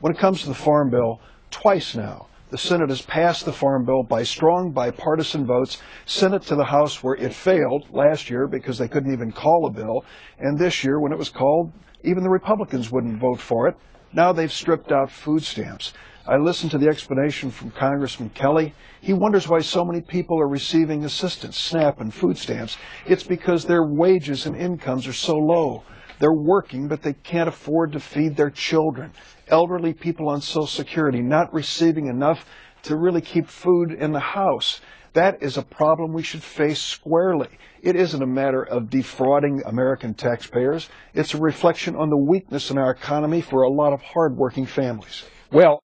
When it comes to the Farm Bill, twice now, the Senate has passed the Farm Bill by strong bipartisan votes, sent it to the House where it failed last year because they couldn't even call a bill, and this year when it was called, even the Republicans wouldn't vote for it. Now they've stripped out food stamps. I listened to the explanation from Congressman Kelly. He wonders why so many people are receiving assistance, SNAP and food stamps. It's because their wages and incomes are so low. They're working, but they can't afford to feed their children. Elderly people on Social Security not receiving enough to really keep food in the house. That is a problem we should face squarely. It isn't a matter of defrauding American taxpayers. It's a reflection on the weakness in our economy for a lot of hardworking families. Well,